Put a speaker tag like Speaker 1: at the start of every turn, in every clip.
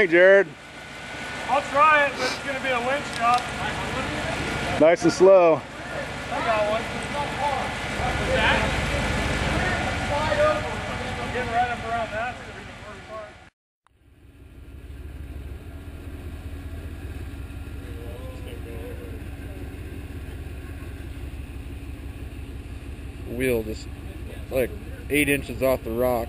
Speaker 1: What do you think, Jared?
Speaker 2: I'll try it, but it's going to be a winch job.
Speaker 1: Nice and slow.
Speaker 2: I got one. What's that? Getting right up around that's going to be the first part.
Speaker 3: Wheel just like eight inches off the rock.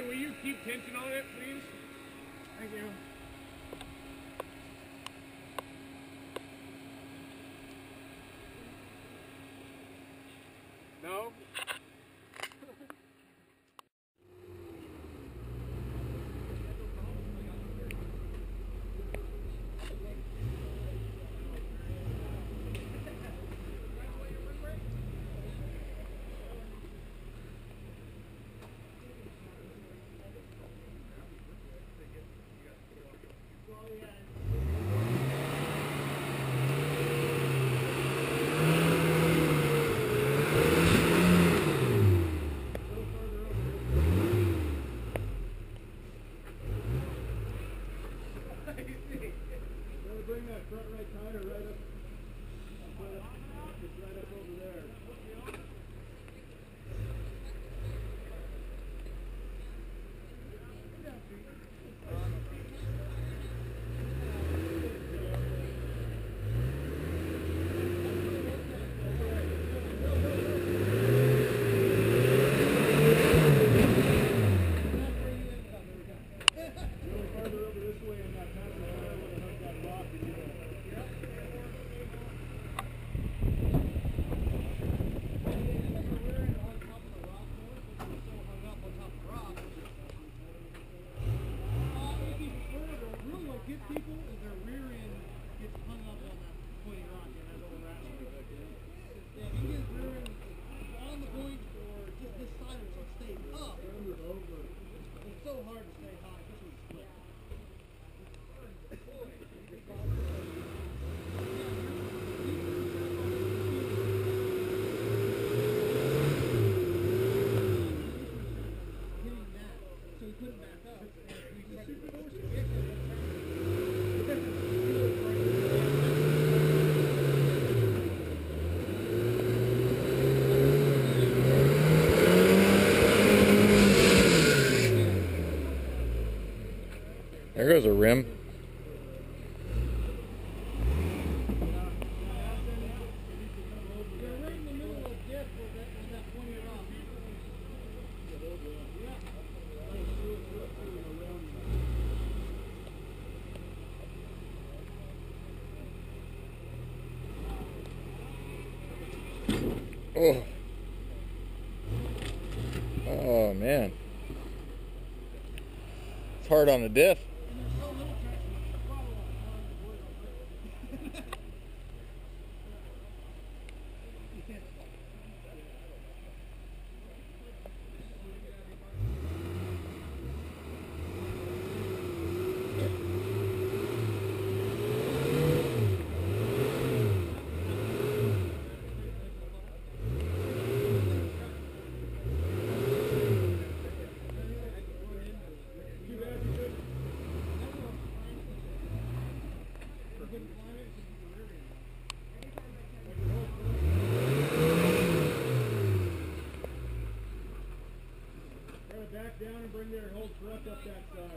Speaker 2: Hey, will you keep tension on it, please? Thank you. Bring that front right tire right up. It's right up over there. Farther over this way in that mountain, I would have hit that rock and you
Speaker 4: Really what gets people is their rear end gets hung up on that pointy rock and that little rattle. Yeah, if you get his rear end on the point or just this side of it, so it stays up. It's so hard to stay high, especially with split. Hitting that, so he couldn't back up. And he tried to force it.
Speaker 3: There goes a rim.
Speaker 4: They're right in the middle of dip with that, with that pointy rock.
Speaker 3: Oh. Oh man. It's hard on the diff.
Speaker 4: Tyler back down and bring their whole truck up
Speaker 1: that
Speaker 4: side.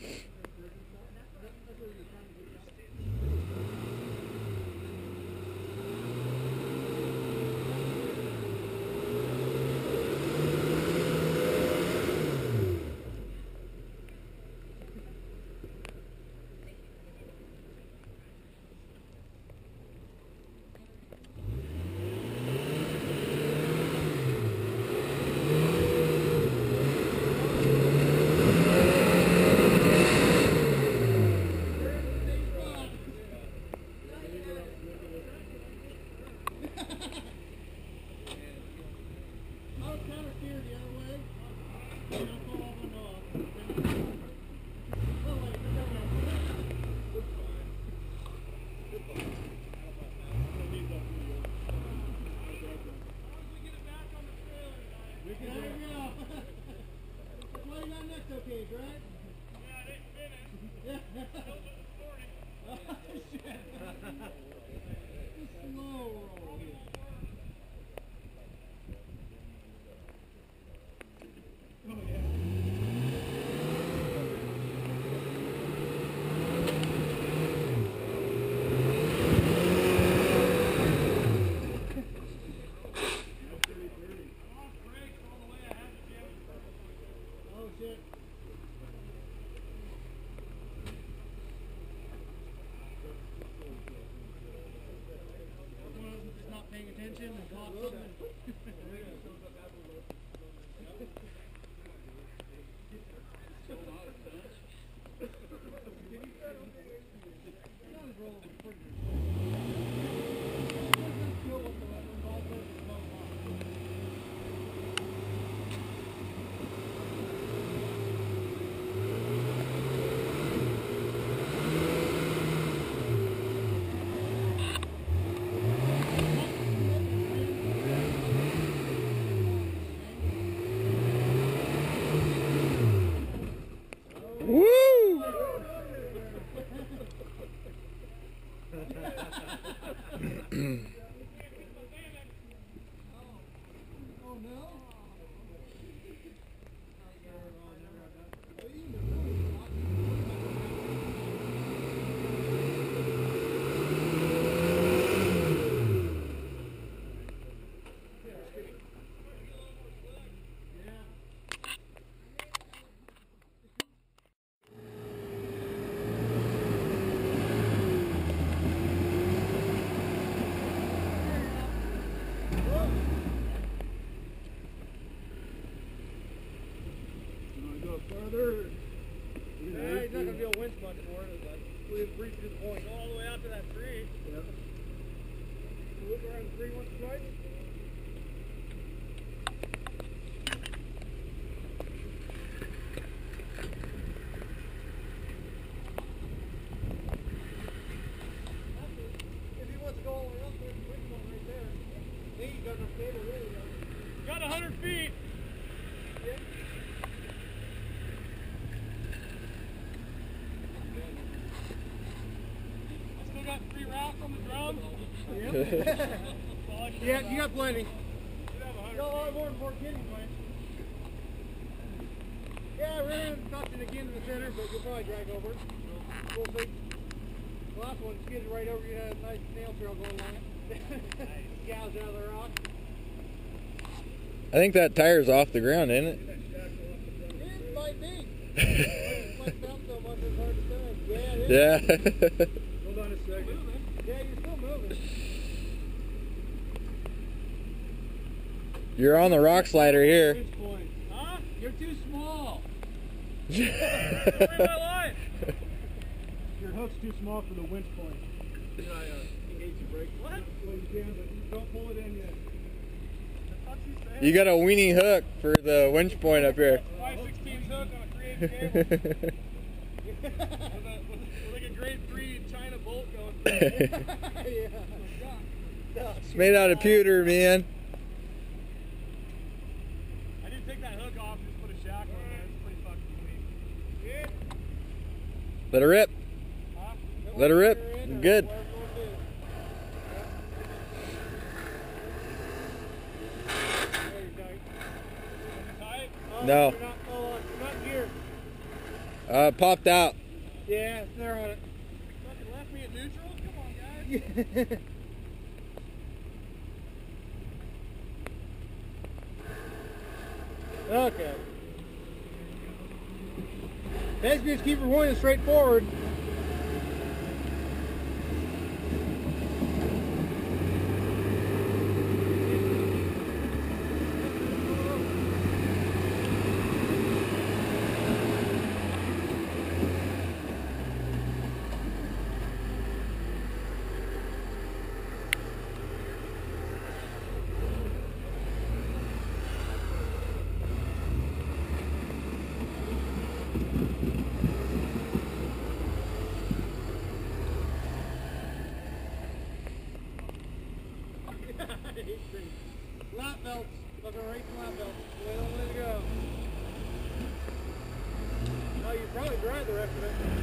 Speaker 4: Over.
Speaker 2: Go further.
Speaker 4: Yeah, he's not gonna be a winch much for it, but we've reached to the point. Go all the way out to that tree.
Speaker 2: Yep.
Speaker 4: Look around the tree once or twice. If he wants to go all the way up, there's a winch one right there. Then you got enough cable really. though.
Speaker 3: Got 100 feet.
Speaker 4: Yeah.
Speaker 3: I still got three routes on the drum.
Speaker 4: Yeah, you got plenty.
Speaker 3: Should have 100
Speaker 4: You got a lot more than four kidding points. Yeah, I ran and knocked it again in the center, but you'll probably drag over it. We'll see. The last one skidded right over you, had a nice snail trail going along it. Gouged out of the rock.
Speaker 1: I think that tire's off the ground, isn't it?
Speaker 4: It might be. It might bounce so much it's hard to say. Yeah, it is.
Speaker 1: Yeah.
Speaker 2: Hold on a second.
Speaker 4: Yeah, you're still moving.
Speaker 1: You're on the rock slider here.
Speaker 3: Huh?
Speaker 4: You're too small.
Speaker 3: Where's my?
Speaker 4: Your hook's too small for the winch point.
Speaker 2: Can I uh, engage your brake?
Speaker 3: What?
Speaker 4: Well, you can, but don't pull it in yet.
Speaker 3: You
Speaker 1: got a weenie hook for the winch point up here.
Speaker 3: 516 hook on a creative cable. with, a, with, like a grade 3 China bolt going through
Speaker 4: yeah.
Speaker 1: it's made out of pewter, man.
Speaker 3: I did take that hook off and just put a shackle in there. It's pretty fucking sweet. Yeah.
Speaker 1: Let her rip. Let her rip. Good. No. Uh, popped out.
Speaker 4: Yeah, snare on it.
Speaker 3: Fucking left me neutral? Come on, guys.
Speaker 4: okay. Basically, just keep pointing straight right to belt. Don't let it go. Oh, you probably right the rest of it.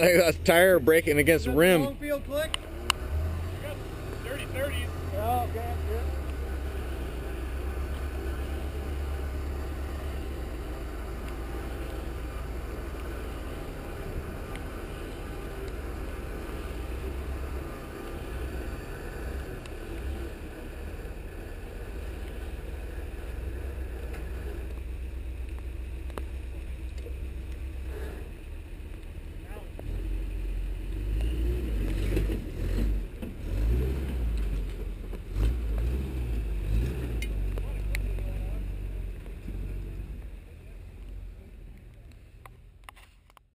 Speaker 1: That's tire breaking against the rim.